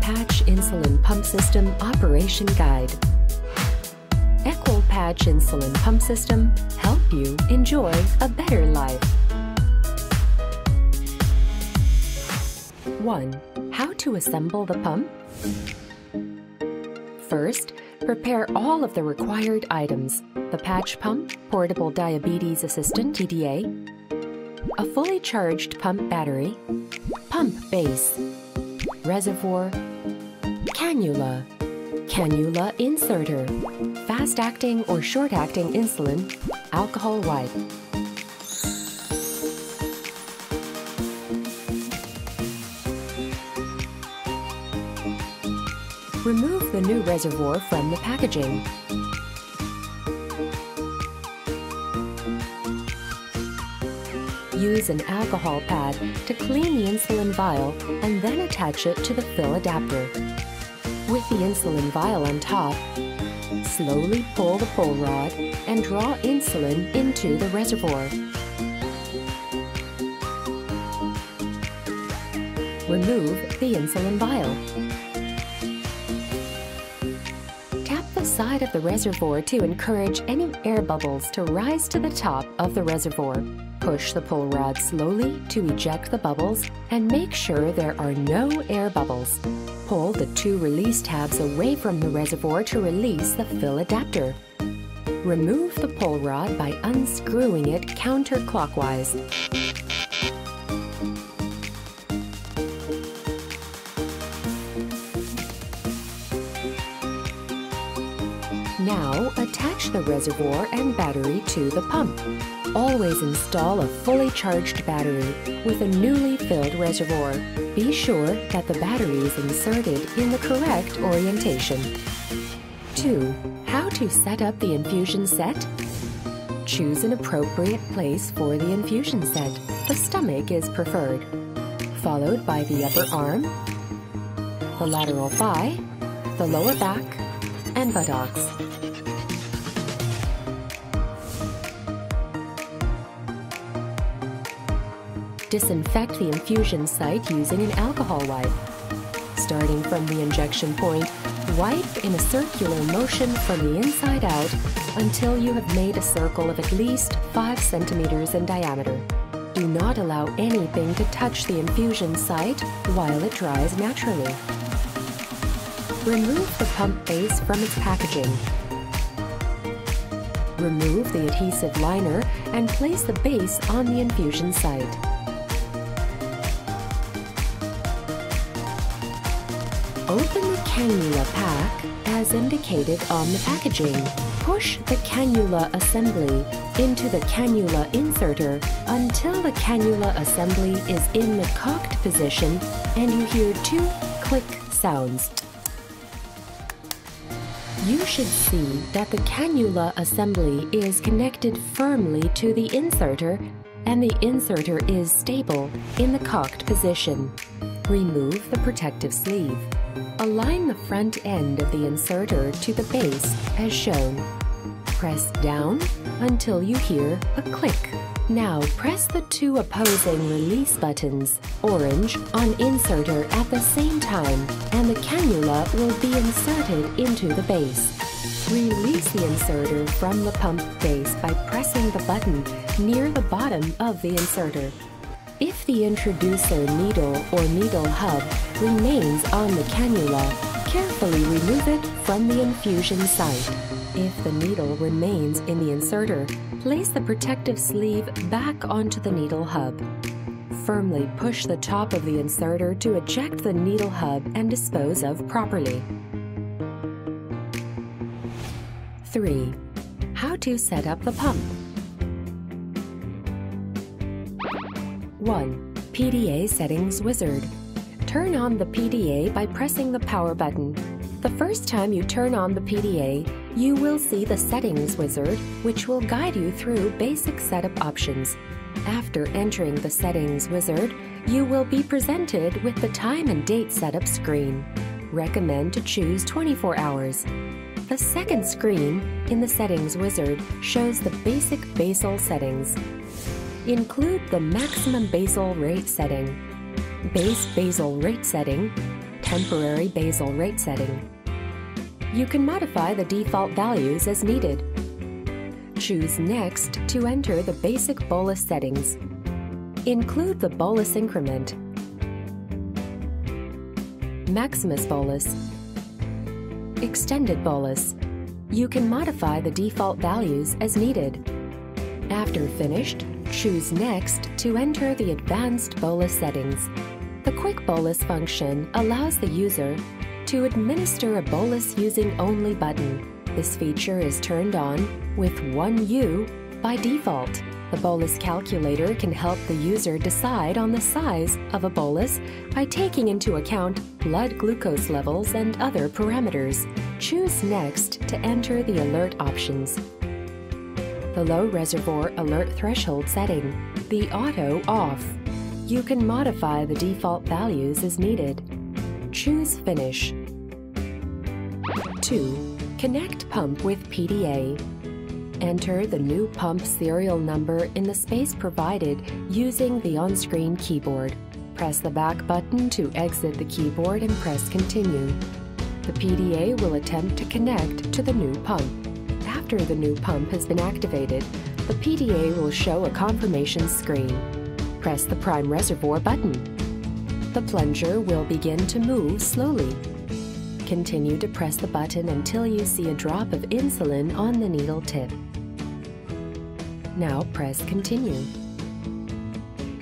Patch Insulin Pump System Operation Guide. Equil Patch Insulin Pump System help you enjoy a better life. 1. How to assemble the pump? First, prepare all of the required items. The patch pump, portable diabetes assistant PDA, a fully charged pump battery, pump base, reservoir, cannula, cannula inserter, fast-acting or short-acting insulin, alcohol wipe. Remove the new reservoir from the packaging. Use an alcohol pad to clean the insulin vial and then attach it to the fill adapter. With the insulin vial on top, slowly pull the pull rod and draw insulin into the reservoir. Remove the insulin vial. Tap the side of the reservoir to encourage any air bubbles to rise to the top of the reservoir. Push the pull rod slowly to eject the bubbles and make sure there are no air bubbles. Pull the two release tabs away from the reservoir to release the fill adapter. Remove the pull rod by unscrewing it counterclockwise. Now attach the reservoir and battery to the pump. Always install a fully charged battery with a newly filled reservoir. Be sure that the battery is inserted in the correct orientation. 2. How to set up the infusion set? Choose an appropriate place for the infusion set. The stomach is preferred, followed by the upper arm, the lateral thigh, the lower back, and buttocks. Disinfect the infusion site using an alcohol wipe. Starting from the injection point, wipe in a circular motion from the inside out until you have made a circle of at least 5 centimeters in diameter. Do not allow anything to touch the infusion site while it dries naturally. Remove the pump base from its packaging. Remove the adhesive liner and place the base on the infusion site. Open the cannula pack as indicated on the packaging. Push the cannula assembly into the cannula inserter until the cannula assembly is in the cocked position and you hear two click sounds. You should see that the cannula assembly is connected firmly to the inserter and the inserter is stable in the cocked position. Remove the protective sleeve. Align the front end of the inserter to the base as shown. Press down until you hear a click. Now press the two opposing release buttons, orange, on inserter at the same time and the cannula will be inserted into the base. Release the inserter from the pump base by pressing the button near the bottom of the inserter. If the introducer needle or needle hub remains on the cannula, carefully remove it from the infusion site. If the needle remains in the inserter, place the protective sleeve back onto the needle hub. Firmly push the top of the inserter to eject the needle hub and dispose of properly. 3. How to set up the pump. 1. PDA Settings Wizard. Turn on the PDA by pressing the power button. The first time you turn on the PDA, you will see the Settings Wizard, which will guide you through basic setup options. After entering the Settings Wizard, you will be presented with the time and date setup screen. Recommend to choose 24 hours. The second screen in the Settings Wizard shows the basic basal settings. Include the maximum basal rate setting, base basal rate setting, temporary basal rate setting. You can modify the default values as needed. Choose Next to enter the basic bolus settings. Include the bolus increment, Maximus bolus, Extended bolus. You can modify the default values as needed. After finished, choose Next to enter the advanced bolus settings. The Quick Bolus function allows the user to administer a bolus using only button. This feature is turned on with one U by default. The bolus calculator can help the user decide on the size of a bolus by taking into account blood glucose levels and other parameters. Choose Next to enter the alert options. The low reservoir alert threshold setting, the auto off. You can modify the default values as needed. Choose Finish. 2. Connect pump with PDA. Enter the new pump serial number in the space provided using the on-screen keyboard. Press the back button to exit the keyboard and press Continue. The PDA will attempt to connect to the new pump. After the new pump has been activated, the PDA will show a confirmation screen. Press the prime reservoir button. The plunger will begin to move slowly. Continue to press the button until you see a drop of insulin on the needle tip. Now press Continue.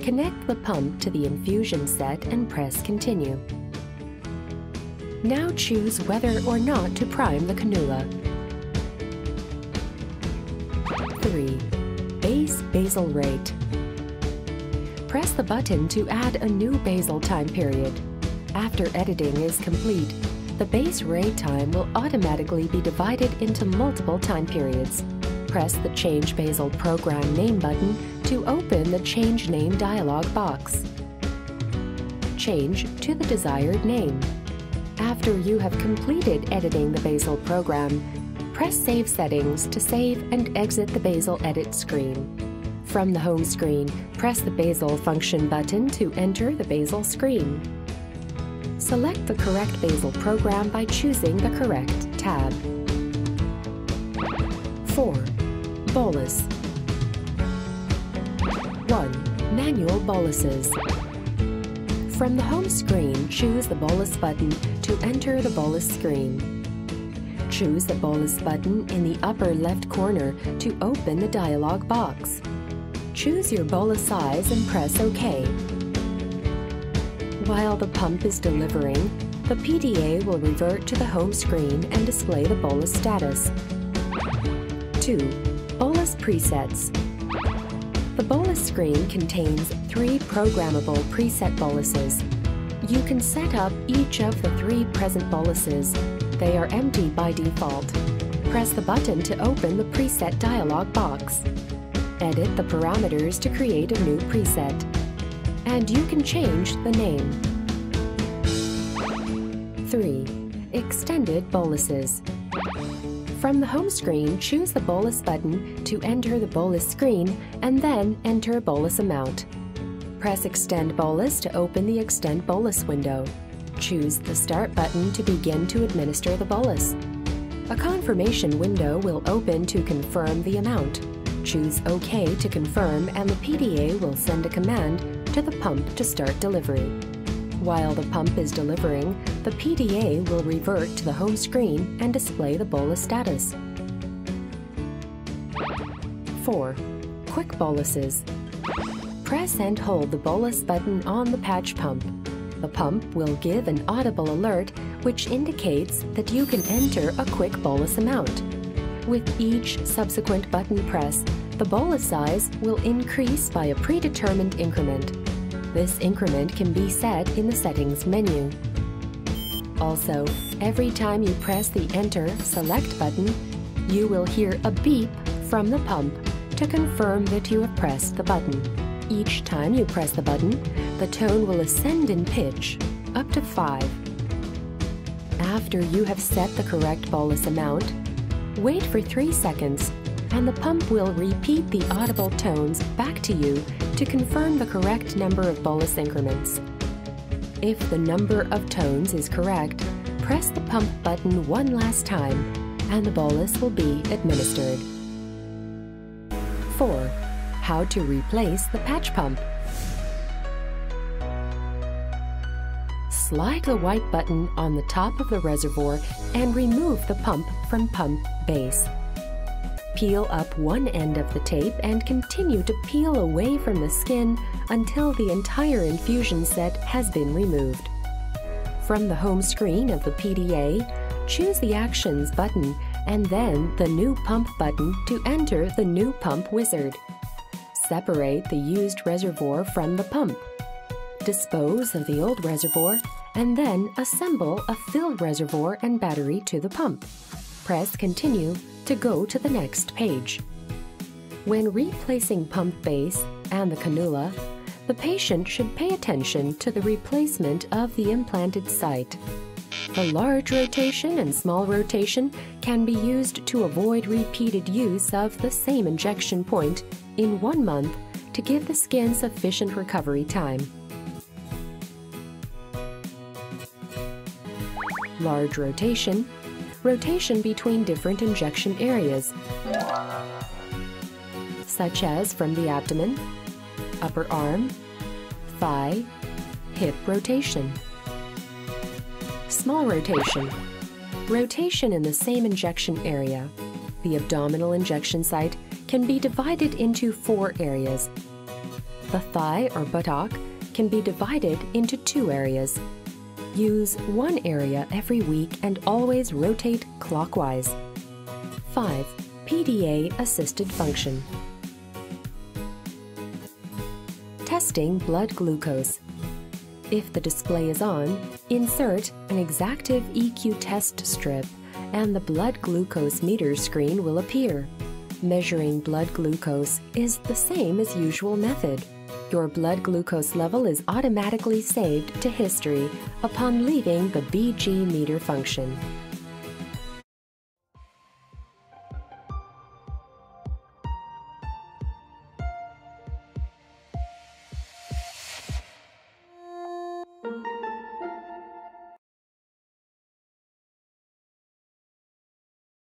Connect the pump to the infusion set and press Continue. Now choose whether or not to prime the cannula. 3. Base basal rate. Press the button to add a new basal time period. After editing is complete, the base rate time will automatically be divided into multiple time periods. Press the Change Basal Program Name button to open the Change Name dialog box. Change to the desired name. After you have completed editing the Basal program, press Save Settings to save and exit the Basal Edit screen. From the home screen, press the Basal function button to enter the Basal screen. Select the correct Basal program by choosing the correct tab. 4. Bolus 1. Manual boluses. From the home screen, choose the Bolus button to enter the Bolus screen. Choose the Bolus button in the upper left corner to open the dialog box. Choose your bolus size and press OK. While the pump is delivering, the PDA will revert to the home screen and display the bolus status. 2. Bolus Presets The bolus screen contains three programmable preset boluses. You can set up each of the three present boluses they are empty by default. Press the button to open the preset dialog box. Edit the parameters to create a new preset. And you can change the name. 3. Extended Boluses From the home screen, choose the Bolus button to enter the bolus screen and then enter bolus amount. Press Extend Bolus to open the Extend Bolus window. Choose the Start button to begin to administer the bolus. A confirmation window will open to confirm the amount. Choose OK to confirm and the PDA will send a command to the pump to start delivery. While the pump is delivering, the PDA will revert to the home screen and display the bolus status. 4. Quick Boluses Press and hold the bolus button on the patch pump the pump will give an audible alert which indicates that you can enter a quick bolus amount. With each subsequent button press, the bolus size will increase by a predetermined increment. This increment can be set in the Settings menu. Also, every time you press the Enter Select button, you will hear a beep from the pump to confirm that you have pressed the button. Each time you press the button, the tone will ascend in pitch, up to 5. After you have set the correct bolus amount, wait for 3 seconds and the pump will repeat the audible tones back to you to confirm the correct number of bolus increments. If the number of tones is correct, press the pump button one last time and the bolus will be administered. 4. How to replace the patch pump. Slide the white button on the top of the reservoir and remove the pump from pump base. Peel up one end of the tape and continue to peel away from the skin until the entire infusion set has been removed. From the home screen of the PDA, choose the Actions button and then the New Pump button to enter the New Pump wizard. Separate the used reservoir from the pump. Dispose of the old reservoir and then assemble a filled reservoir and battery to the pump. Press Continue to go to the next page. When replacing pump base and the cannula, the patient should pay attention to the replacement of the implanted site. The large rotation and small rotation can be used to avoid repeated use of the same injection point in one month to give the skin sufficient recovery time. Large rotation rotation between different injection areas, such as from the abdomen, upper arm, thigh, hip rotation. Small rotation. Rotation in the same injection area. The abdominal injection site can be divided into four areas. The thigh or buttock can be divided into two areas. Use one area every week and always rotate clockwise. 5. PDA Assisted Function Testing blood glucose. If the display is on, insert an Exactive EQ test strip and the blood glucose meter screen will appear. Measuring blood glucose is the same as usual method. Your blood glucose level is automatically saved to history upon leaving the BG meter function.